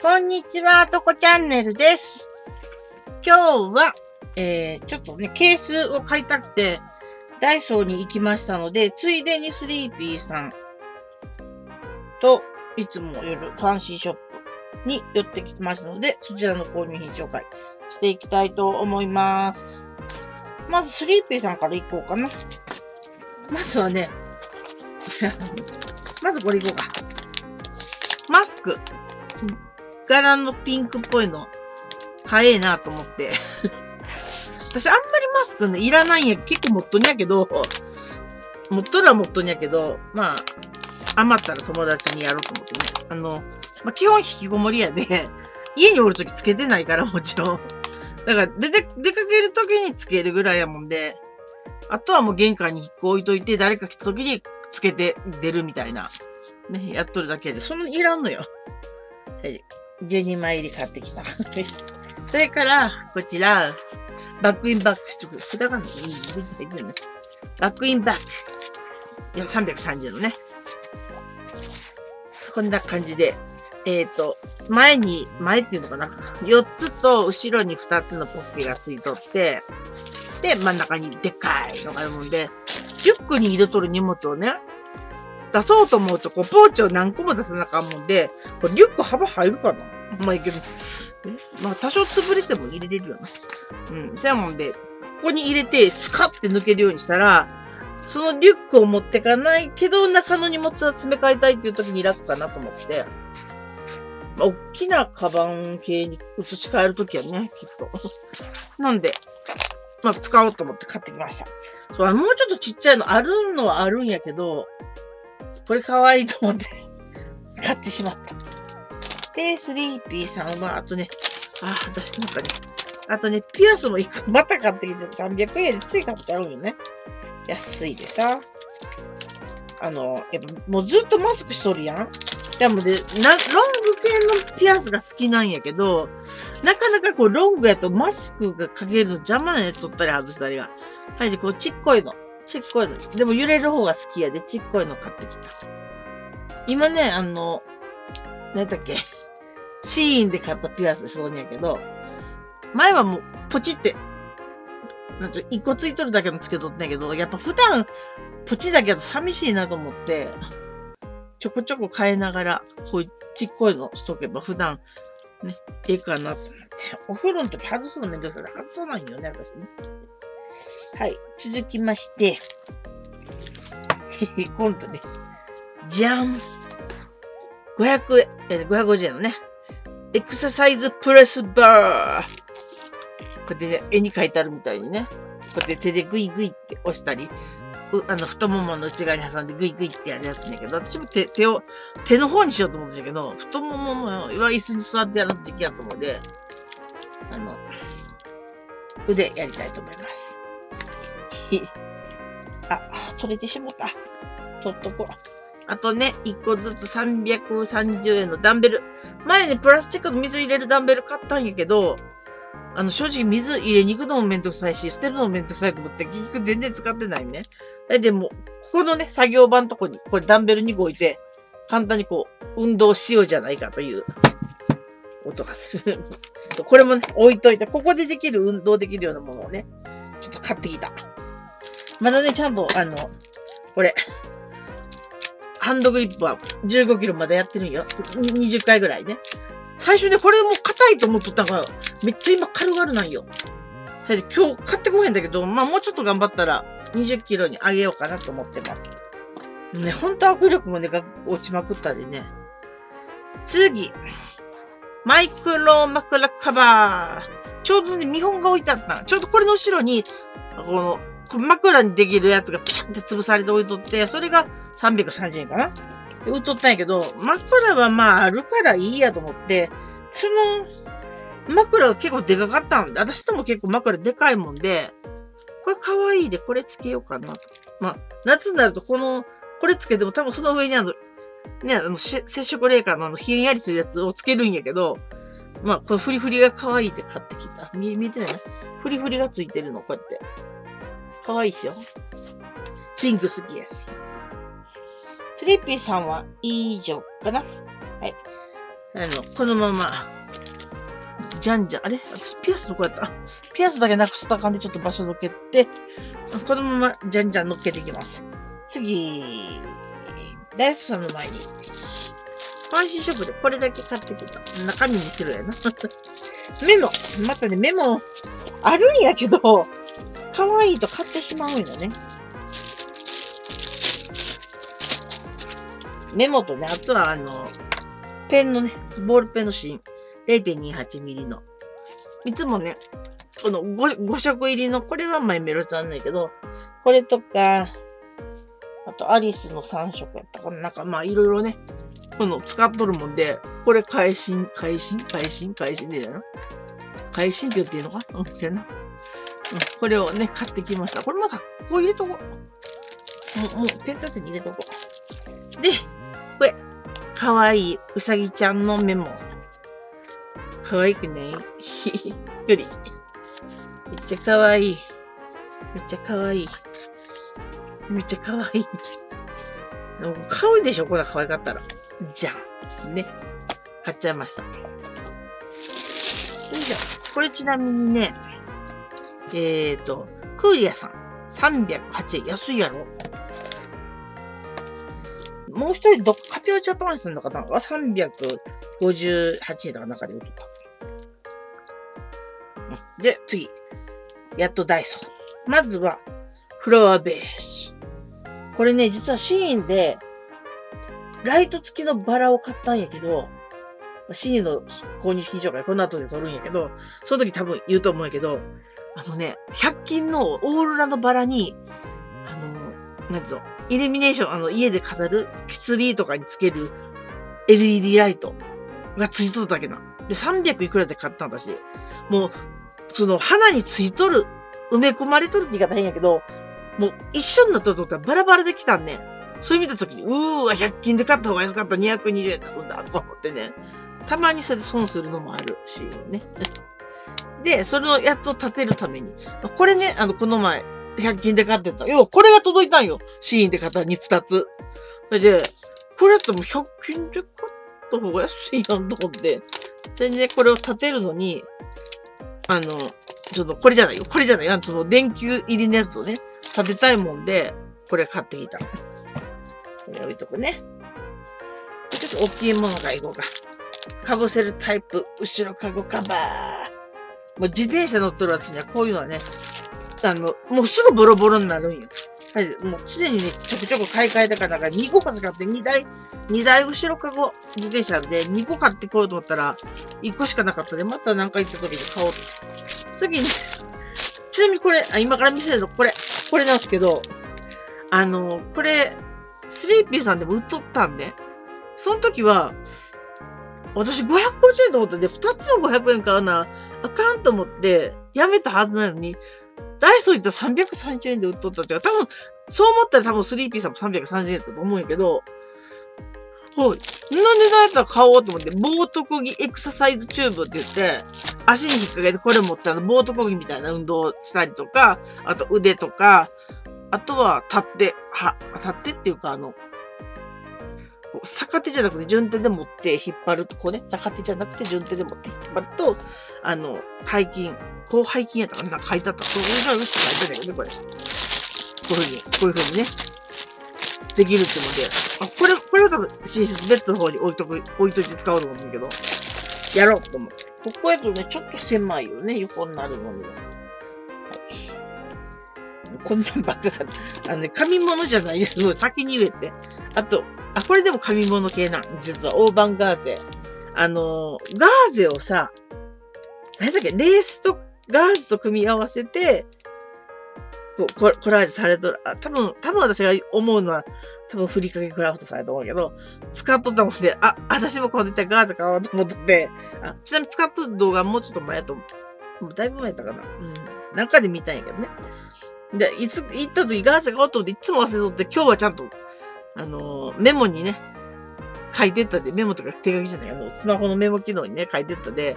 こんにちは、とこチャンネルです。今日は、えー、ちょっとね、ケースを買いたくて、ダイソーに行きましたので、ついでにスリーピーさんと、いつも寄る、ファンシーショップに寄ってきましたので、そちらの購入品紹介していきたいと思います。まず、スリーピーさんから行こうかな。まずはね、まずこれ行こうか。マスク。柄のピンクっぽいの、買えなと思って。私あんまりマスクね、いらないんや。結構持っとんやけど、持っとるは持っとんやけど、まあ、余ったら友達にやろうと思ってね。あの、まあ、基本引きこもりやで、家におるときつけてないからもちろん。だから、出て、出かけるときにつけるぐらいやもんで、あとはもう玄関に引っこ置いといて、誰か来たときにつけて出るみたいな。ね、やっとるだけで、そんなにいらんのよ。はい。12枚入り買ってきた。それから、こちら、バックインバック。ちょっと、札がね、いいね。バックインバック。いや、330のね。こんな感じで、えっ、ー、と、前に、前っていうのかな ?4 つと後ろに2つのポッケがついとって、で、真ん中にでっかいのがあるもんで、リュックに入れとる荷物をね、出そうと思うと、こう、ポーチを何個も出さなあかんもんで、これリュック幅入るかな？まあいいけど、え？まあ多少潰れても入れれるよな。うん。そやもんで、ここに入れて、スカって抜けるようにしたら、そのリュックを持ってかないけど、中の荷物は詰め替えたいっていう時に楽かなと思って、まあ、大きなカバン系に移し替えるときはね、きっと。なんで、まあ使おうと思って買ってきました。そう、あのもうちょっとちっちゃいのあるのはあるんやけど、これ可愛いいと思って買ってしまった。で、スリーピーさんは、あとね、あ、私なんかね、あとね、ピアスも一個また買ってきて300円でつい買っちゃうよね。安いでさ。あの、やっぱもうずっとマスクしとるやん。でもね、な、ロング系のピアスが好きなんやけど、なかなかこうロングやとマスクがかけるの邪魔ね、取ったり外したりが。はい、でこうちっこいの。ちっこいの。でも揺れる方が好きやで、ちっこいの買ってきた。今ね、あの、何だっけ？シーンで買ったピアスしそうにやけど、前はもう、ポチって、なんて、一個ついとるだけのつけとったんやけど、やっぱ普段、ポチだけだと寂しいなと思って、ちょこちょこ変えながら、こういうちっこいのしとけば普段、ね、ええかなと思って。お風呂の時外すのめんどくさい外さないよね、私ね。はい。続きまして、今度ね、じゃん !500 円、えー、550円のね、エクササイズプレスバー。これで、ね、絵に描いてあるみたいにね、こうやって手でグイグイって押したり、うあの、太ももの内側に挟んでグイグイってやるやつだけど、私も手、手を、手の方にしようと思ってたけど、太ももは椅子に座ってやるのできやと思うので、あの、腕やりたいと思います。あ、取れてしまった。取っとこう。あとね、1個ずつ330円のダンベル。前ね、プラスチックの水入れるダンベル買ったんやけど、あの、正直水入れに行くのもめんどくさいし、捨てるのもめんどくさいと思って、結局全然使ってないね。でも、ここのね、作業場のとこに、これダンベル2個置いて、簡単にこう、運動しようじゃないかという、音がする。これもね、置いといて、ここでできる、運動できるようなものをね、ちょっと買ってきた。まだね、ちゃんと、あの、これ、ハンドグリップは15キロまでやってるんよ。20回ぐらいね。最初ね、これも硬いと思っとったから、めっちゃ今軽々なんよ。今日買ってこへんだけど、まあもうちょっと頑張ったら20キロに上げようかなと思ってます。ね、ほんと握力もね、落ちまくったでね。次。マイクロ枕カバー。ちょうどね、見本が置いてあった。ちょうどこれの後ろに、この、枕にできるやつがピシャって潰されて置いとって、それが330円かなで、売っとったんやけど、枕はまああるからいいやと思って、その、枕が結構でかかったんで、私とも結構枕でかいもんで、これ可愛いでこれつけようかなと。まあ、夏になるとこの、これつけても多分その上にあの、ね、あの、接触冷感のあの、ひんやりするやつをつけるんやけど、まあ、このフリフリが可愛いって買ってきた。見、見てない。フリフリがついてるの、こうやって。可愛いっしょ。ピンク好きやし。スリーピーさんは以上かな？はい。あの、このまま、じゃんじゃん、あれ？私ピアスどこやった？ピアスだけなくした感じでちょっと場所どけて、このままじゃんじゃん乗っけていきます。次、ダイソーさんの前に、ファンシーショップでこれだけ買ってきた。中身にするやな。メモ。またね、メモ、あるんやけど、可愛いと買ってしまうんよね。メモとね、あとはあの、ペンのね、ボールペンの芯、0.28ミリの。いつもね、この 5, 5色入りの、これはマイメロちゃんだけど、これとか、あとアリスの3色やったかな。なんかまあいろいろね、この使っとるもんで、これ返信、返信、返信、返信でやな。返信って言っていいのか？うん、せやな。これをね、買ってきました。これまた、こう入れとこう。もう、もう、ペン立てに入れとこう。で、これ、かわいいうさぎちゃんのメモ。かわいくね。ひっくり。めっちゃかわいい。めっちゃかわいい。めっちゃかわいい。買うでしょ？これ可愛かったら。じゃん。ね。買っちゃいました。よいしょ。これちなみにね、えっ、ー、と、クーリアさん。308円。安いやろもう一人、ど、カピオジャパンさんの方は358円とか中で売ってた。で、次。やっとダイソー。まずは、フラワーベース。これね、実はシーンで、ライト付きのバラを買ったんやけど、シーンの購入品紹介この後で撮るんやけど、その時多分言うと思うんやけど、あのね、100均のオーロラのバラに、あの、なんつうの、イルミネーション、あの、家で飾る、キツリーとかにつける LED ライトがついとっただけな。で、300いくらで買ったんだし、もう、その、花についとる、埋め込まれとるって言い方変やけど、もう、一緒になったと思ったらバラバラできたんね。それ見たときに、うーわ、100均で買った方が安かった。220円でそんだ、とか思ってね。たまにそれで損するのもあるし、ね。で、それのやつを立てるために。これね、あの、この前、100均で買ってた。要は、これが届いたんよ。シーンで買ったに2つ。それで、これやったらもう100均で買った方が安いやんと思って。それでね、これを立てるのに、あの、ちょっとこれじゃないよ。これじゃないよ。その電球入りのやつをね、立てたいもんで、これ買ってきた。これ置いとくね。ちょっと大きいものがいこうか。かぶせるタイプ、後ろかごカバー。もう自転車乗ってる私にはこういうのはね、あの、もうすぐボロボロになるんよ。はい、もうすでにね、ちょくちょく買い替えたから、2個使って2台、2台後ろかご自転車で2個買ってこようと思ったら、1個しかなかったで、また何か行った時に買おうと。時に、ちなみにこれ、あ、今から見せるの、これ、これなんですけど、あの、これ、スリーピーさんでも売っとったんで、その時は、私550円と思ったんで、2つも500円買うな、あかんと思って、やめたはずなのに、ダイソー行ったら330円で売っとったって多分、そう思ったら多分スリーピーさんも330円だと思うんやけど、はい。値段やったら買おうと思って、ボートこぎエクササイズチューブって言って、足に引っ掛けてこれ持ったら、ボートこぎみたいな運動したりとか、あと腕とか、あとは立って、は、立ってっていうかあの、逆手じゃなくて順手で持って引っ張ると、こうね、逆手じゃなくて順手で持って引っ張ると、あの、背筋、こう背筋やったかななんか書いてあった。こう、上が書いてたよね、これ。こういうふうに、こういうふうにね、できるってので、あ、これ、これは多分、寝室ベッドの方に置いとく、置いといて使うと思うんだけど、やろうと思って。ここやとね、ちょっと狭いよね、横になるのには。い。こんなんばっかかあのね、紙物じゃないです。もう先に言えて。あと、あ、これでも紙物系な。実は、大判ガーゼ。あの、ガーゼをさ、何だっけ、レースとガーゼと組み合わせて、こココラージュされとる。あ、多分、多分私が思うのは、多分ふりかけクラフトされと思うけど、使っとったもんで、あ、私もこう絶対ガーゼ買おうと思ってて、あ、ちなみに使っとる動画もうちょっと前やと、もうだいぶ前やったかな。うん。中で見たんやけどね。で、いつ、行った時ガーゼ買おうと思っていつも忘れとって、今日はちゃんと、あの、メモにね、書いてったで、メモとか手書きじゃない、あの、スマホのメモ機能にね、書いてったで、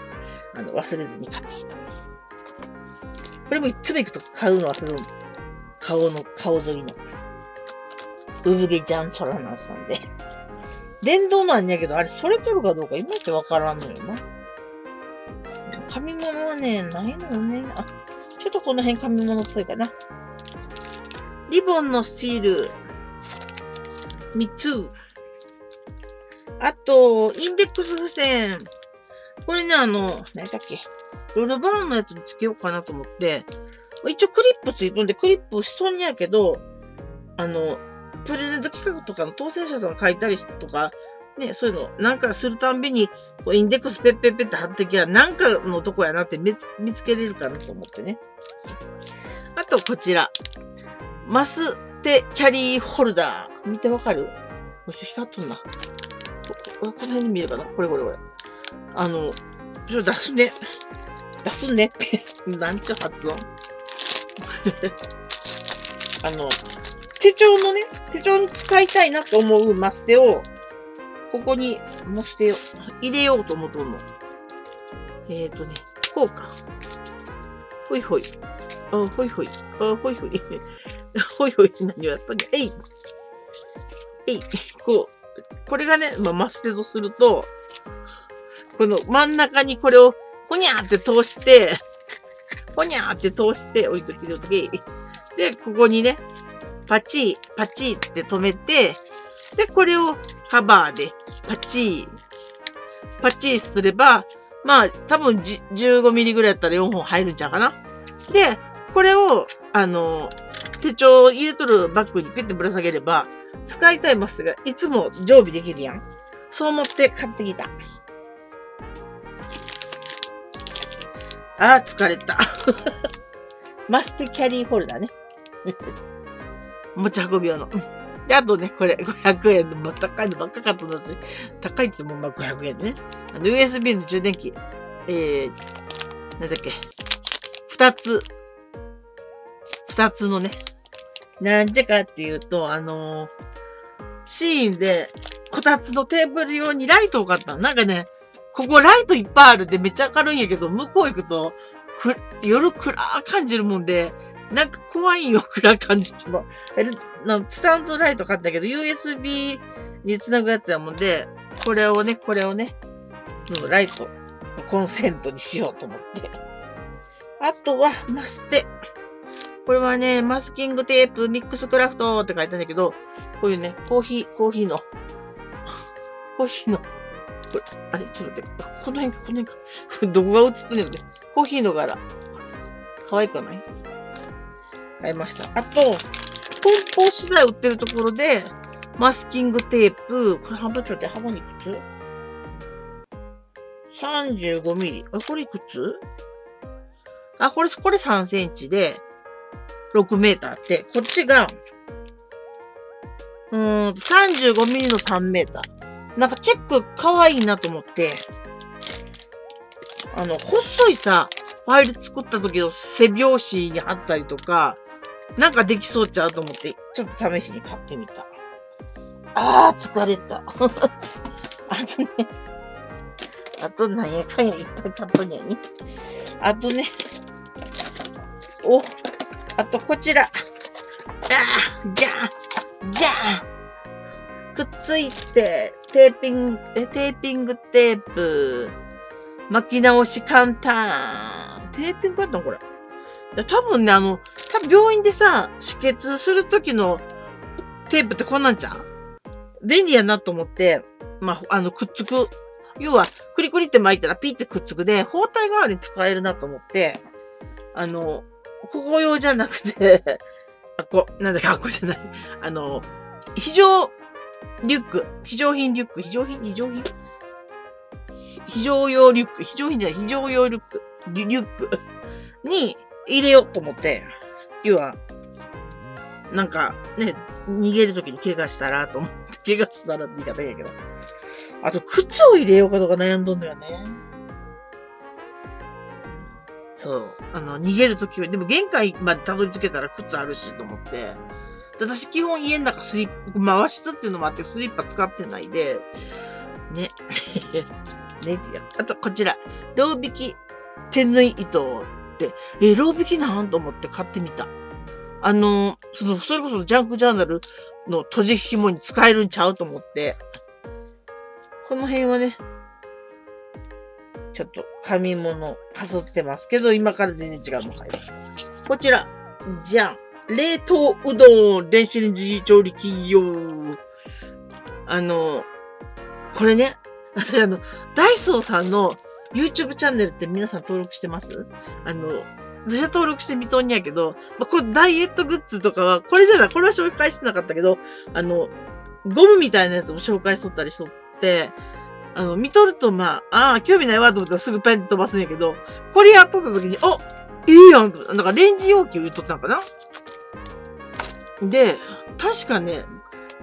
あの、忘れずに買ってきた。これもいつも行くと買うの忘れる。顔の、顔沿いの。産毛ジャンチョラナさんで。電動なんやけど、あれ、それ取るかどうかいまいちわからんのよな。紙物はね、ないのよね。あ、ちょっとこの辺紙物っぽいかな。リボンのスチール、3つ。あと、インデックス付箋。これね、あの、何だっけ。ロールバーンのやつにつけようかなと思って、一応クリップついとんで、クリップしそうにやけど、あの、プレゼント企画とかの当選者さん書いたりとか、ね、そういうの、なんかするたんびに、こうインデックスペッペッペって貼ってきゃ、なんかのとこやなって見つけれるかなと思ってね。あと、こちら。マステキャリーホルダー。見てわかる？もし光っとんな。ここの辺に見えるかな？これこれこれ。あの、ちょ、出すね。出すねって。なんちゅう発音。あの、手帳のね、手帳に使いたいなと思うマステを、ここにも捨てよ、入れようと思うとんの。えっ、ー、とね、こうか。ほいほい。あ、ほいほい。あ、ほいほい。ほいほい。何をやったっけ？えい。えい。こう。これがね、まあ、マステとすると、この真ん中にこれを、ほにゃーって通して、ほにゃーって通して置いときるとき、で、ここにね、パチー、パチーって止めて、で、これをカバーでパチー、パチーすれば、まあ、多分15ミリぐらいやったら4本入るんちゃうかな。で、これを、あの、手帳入れとるバッグにペッてぶら下げれば、使いたいマスがいつも常備できるやん。そう思って買ってきた。ああ、疲れた。マステキャリーホルダーね。持ち運び用の。で、あとね、これ、500円で、まあ、高いのばっかかったんです高いって言っても、まあ、500円ね。あの、USB の充電器、えー、なんだっけ、二つ、二つのね、なんでかっていうと、あのー、シーンで、こたつのテーブル用にライトを買ったの。なんかね、ここライトいっぱいあるでめっちゃ明るいんやけど、向こう行くと、く、夜暗感じるもんで、なんか怖いよ、暗感じるの。スタンドライト買ったけど、USB につなぐやつやもんで、これをね、これをね、そのライト、コンセントにしようと思って。あとは、マステ。これはね、マスキングテープ、ミックスクラフトって書いてあるんだけど、こういうね、コーヒー、コーヒーの、コーヒーの、これ、あれ、ちょっと待って、この辺か、この辺か。どこが映ってんねんコーヒーの柄。可愛くない？買いました。あと、梱包資材売ってるところで、マスキングテープ、これ幅ちょっと幅にいくつ ?35 ミリ。あ、これいくつ？あ、これ、これ3センチで、6メーターって、こっちが、うーん、35ミリの3メーター。なんかチェック可愛いなと思って、あの、細いさ、ファイル作った時の背拍子に貼ったりとか、なんかできそうちゃうと思って、ちょっと試しに買ってみた。あー、疲れた。あとね、あとなんやかんやいっぱい買っとんやに。あとね、お、あとこちら。あー、じゃあ、じゃあ、くっついて、テーピング、え、テーピングテープ、巻き直し簡単。テーピングやったのこれ。多分ね、あの、多分病院でさ、止血するときのテープってこんなんちゃう？便利やなと思って、まあ、あの、くっつく。要は、クリクリって巻いたらピーってくっつくで、包帯代わりに使えるなと思って、あの、ここ用じゃなくて あ、こ、なんだっけ、あ、こじゃない。あの、非常リュック、非常品リュック、非常品、非常品？非常用リュック、非常品じゃない、非常用リュック、リュック に入れようと思って、要は、なんか、ね、逃げるときに怪我したらと思って、怪我したらって言い方やけど。あと、靴を入れようかとか悩んどんのよね。そう。あの、逃げるときは、でも玄関までたどり着けたら靴あるしと思って。私基本家の中スリッパ、回しつっていうのもあってスリッパ使ってないで、ね。ね、あと、こちら。ロー引き手縫い糸、えー、ロー引きなんと思って買ってみた。あの、その、それこそジャンクジャーナルの閉じ紐に使えるんちゃうと思って、この辺はね、ちょっと紙物かすってますけど、今から全然違うの買います。こちら、じゃん。冷凍うどん、電子レンジ調理器用。あの、これね、私 あの、ダイソーさんの YouTube チャンネルって皆さん登録してます？あの、私は登録して見とんにやけど、まあ、これダイエットグッズとかは、これじゃない、これは紹介してなかったけど、あの、ゴムみたいなやつも紹介しとったりしとって、あの、見とると、まあ、ああ、興味ないわと思ったらすぐペンって飛ばすんやけど、これやっとった時に、あいいやんと、なんかレンジ容器を言っとったんかな？で、確かね、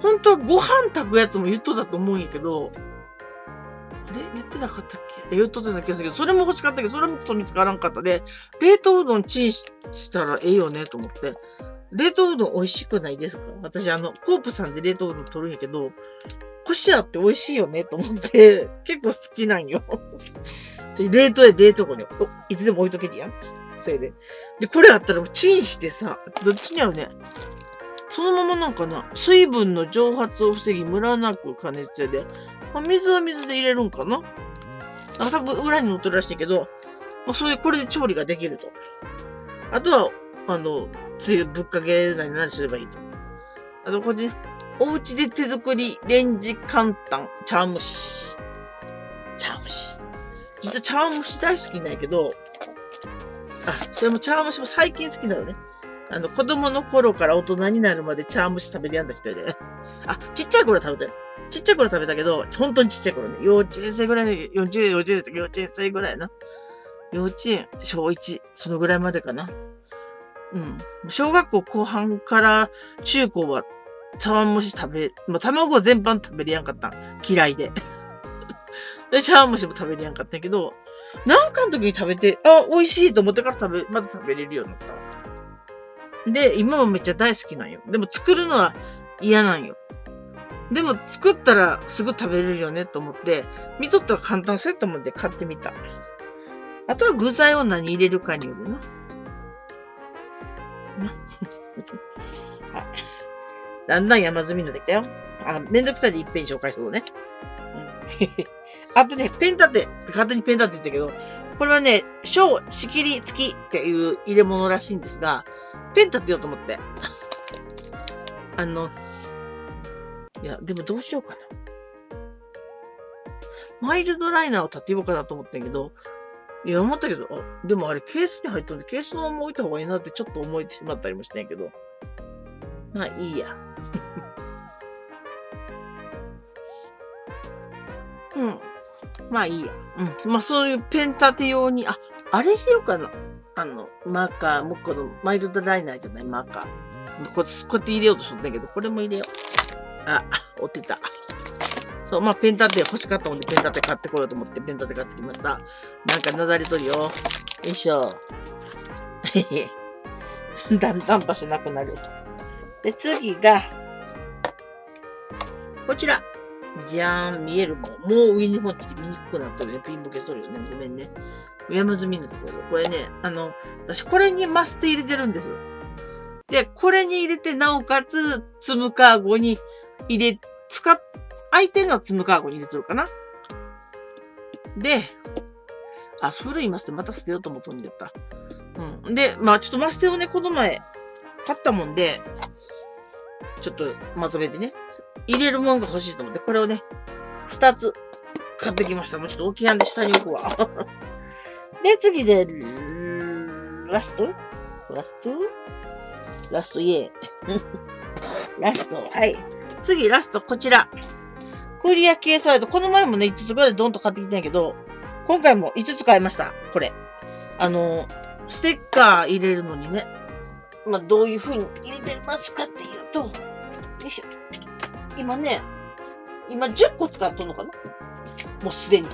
本当はご飯炊くやつも言っとったと思うんやけど、あれ？言ってなかったっけ？言っとった気がするけど、それも欲しかったけど、それもちょっと見つからんかった。で、冷凍うどんチンしたらええよねと思って。冷凍うどん美味しくないですか？私、あの、コープさんで冷凍うどん取るんやけど、コシあって美味しいよねと思って、結構好きなんよ。冷凍や冷凍庫に、お、いつでも置いとけてやん。せいで。で、これあったらチンしてさ、どっちにあるね？そのままなんかな、水分の蒸発を防ぎ、ムラなく加熱で、まあ、水は水で入れるんかな？なんか多分裏に乗ってるらしいけど、まあ、それ、これで調理ができると。あとは、あの、つゆぶっかけなり何すればいいと。あと、こっち、お家で手作りレンジ簡単茶蒸し。茶蒸し。実は茶蒸し大好きなんやけど、あ、それも茶蒸しも最近好きなのね。あの、子供の頃から大人になるまで茶蒸し食べるやんだ人で。あ、ちっちゃい頃食べたよ。ちっちゃい頃食べたけど、本当にちっちゃい頃ね。幼稚園生ぐらいの、幼稚園、幼稚園幼稚園生ぐらいな。幼稚園、小1、そのぐらいまでかな。うん。小学校後半から中高は茶碗蒸し食べ、まあ、卵全般食べれやんかった。嫌いで。で、茶碗蒸しも食べれやんかったけど、なんかの時に食べて、あ、美味しいと思ってから食べ、まだ食べれるようになったわ。で、今もめっちゃ大好きなんよ。でも作るのは嫌なんよ。でも作ったらすぐ食べれるよねと思って、見とったら簡単そうやったもんで買ってみた。あとは具材を何入れるかによるな。はい。だんだん山積みになってきたよ。あ、めんどくさいで一遍紹介するね。あとね、ペン立て、勝手にペン立てって言ったけど、これはね、小、仕切り付きっていう入れ物らしいんですが、ペン立てようと思って。あの、いや、でもどうしようかな。マイルドライナーを立てようかなと思ったけど、いや、思ったけど、あ、でもあれケースに入っとんで、ケースのまま置いた方がいいなってちょっと思えてしまったりもしてんけど。まあ いいや。うん。まあいいや。うん。まあそういうペン立て用に、あ、あれ入れようかな。あの、マーカー、もうこのマイルドライナーじゃない、マーカー。ここうやって入れようとしとったけど、これも入れよう。あ、折ってた。そう、まあ、ペン立て欲しかったので、ペン立て買ってこようと思って、ペン立て買ってきました。なんか、なだれとるよ。よいしょ。へへ。だんだん場所なくなると。で、次が、こちら。じゃーん、見えるもん。もう上に持ってきて見にくくなったるね。ピンボケするよね。ごめんね。山積みですけど、これね、あの、私これにマステ入れてるんです。で、これに入れて、なおかつ、積むカーゴに入れ、使っ、空いてるのは積むカーゴに入れてるかな。で、あ、古いマステまた捨てようと思ったんだった。うん。で、まあちょっとマステをね、この前、買ったもんで、ちょっとまとめてね、入れるもんが欲しいと思って、これをね、二つ買ってきました。もうちょっと大きいんで下に置くわ。で、次で、ラスト？ラスト？ラストイエー。ラスト、はい。次、ラスト、こちら。クリア系サイド。この前もね、5つぐらいドンと買ってきたんやけど、今回も5つ買いました。これ。あの、ステッカー入れるのにね。まあ、どういう風に入れてますかっていうと、よいしょ。今ね、今10個使っとんのかな？もうすでに。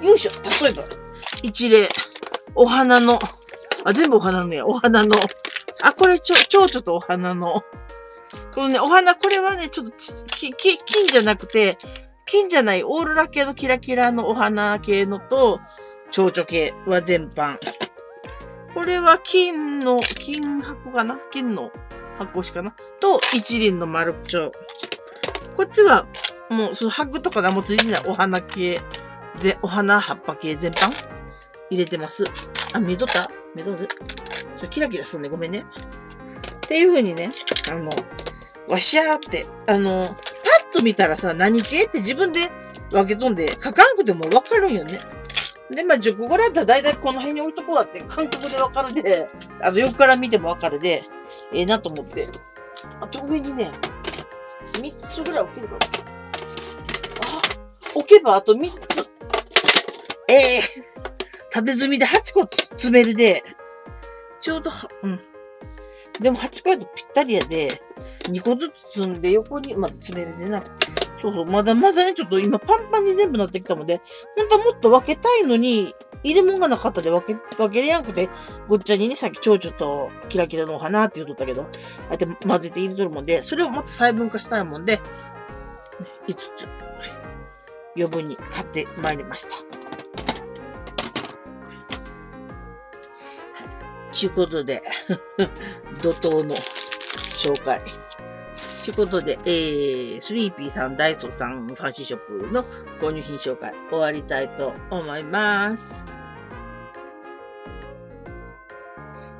よいしょ。例えば、一例、お花の、あ、全部お花のね、お花の、あ、これちょ、蝶々とお花の、このね、お花、これはね、ちょっとき、き、金じゃなくて、金じゃないオーロラ系のキラキラのお花系のと、蝶々系は全般。これは金の、金箱かな？金の箱しかな？と、一輪の丸蝶。こっちは、もう、そのハグとか何もついてないお花系、ぜ、お花葉っぱ系全般？入れてます。あ、見とった？見とる？それキラキラするね。ごめんね。っていう風にね、あの、わしゃーって、あの、パッと見たらさ、何系って自分で分けとんで、書かんくてもわかるんよね。で、まあ、10個ぐらいだったら大体この辺に置いとこうって感覚でわかるで、あと横から見てもわかるで、ええー、なと思って。あと上にね、3つぐらい置けるかな。あ、置けばあと3つ。ええー、縦積みで8個詰めるで、ちょうど、うん。でも8個やとぴったりやで、2個ずつ積んで横にまた詰めるでな。そうそう、まだまだね、ちょっと今パンパンに全部なってきたので、本当はもっと分けたいのに、入れ物がなかったで分け、分けれなくて、ごっちゃにね、さっき蝶々とキラキラのお花って言うとったけど、ああやって混ぜて入れとるもんで、それをまた細分化したいもんで、5つ、余分に買ってまいりました。ちゅうことで、怒涛の紹介。ということで、えー、スリーピーさん、ダイソーさん、ファンシーショップの購入品紹介終わりたいと思います。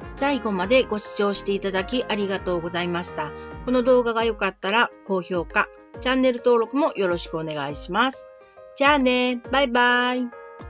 最後までご視聴していただきありがとうございました。この動画が良かったら高評価、チャンネル登録もよろしくお願いします。じゃあね、バイバイ。